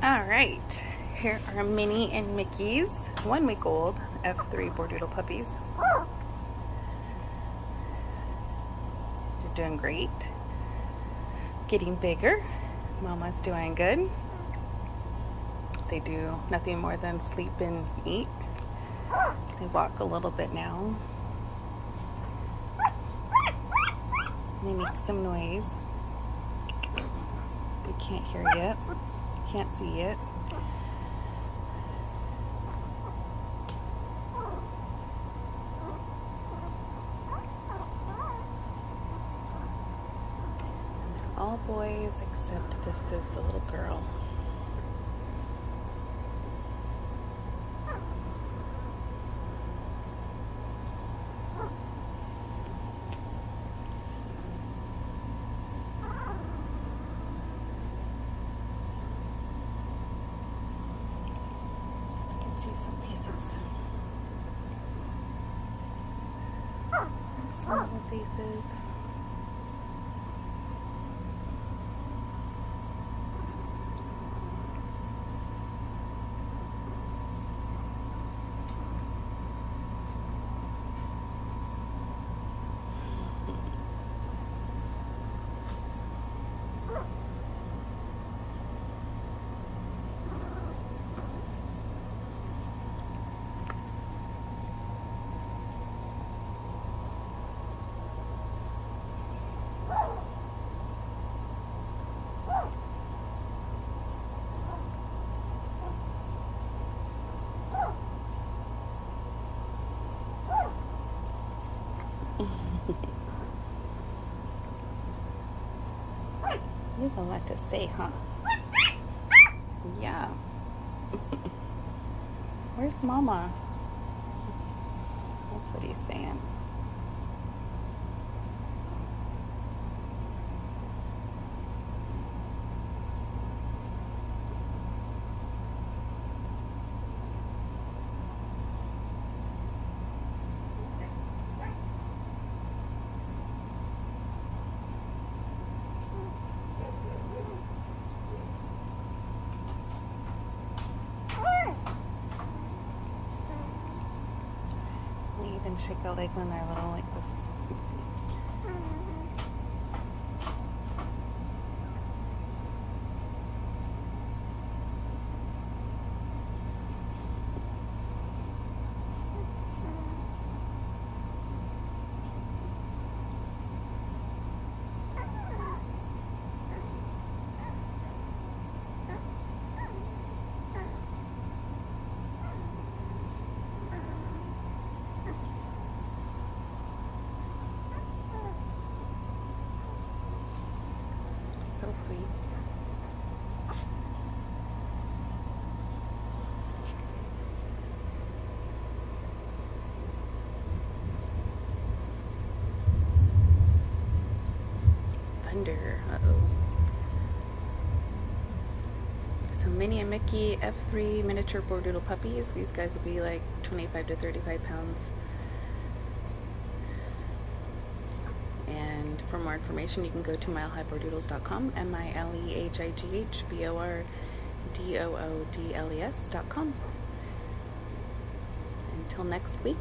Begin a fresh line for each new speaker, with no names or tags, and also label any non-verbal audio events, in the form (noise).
All right, here are Minnie and Mickey's one week old F3 Bordoodle puppies. They're doing great. Getting bigger. Mama's doing good. They do nothing more than sleep and eat. They walk a little bit now. They make some noise. They can't hear yet. Can't see it. All boys except this is the little girl. See ah, some ah. faces. Some little faces. You have a lot to say, huh? Yeah. (laughs) Where's Mama? That's what he's saying. Even shake a leg when they're little like this. Mm-hmm. So sweet. Thunder. Uh-oh. So Minnie and Mickey F3 miniature Bordoodle puppies. These guys will be like 25 to 35 pounds. And for more information, you can go to milehighbordoodles.com, M-I-L-E-H-I-G-H-B-O-R-D-O-O-D-L-E-S.com. Until next week.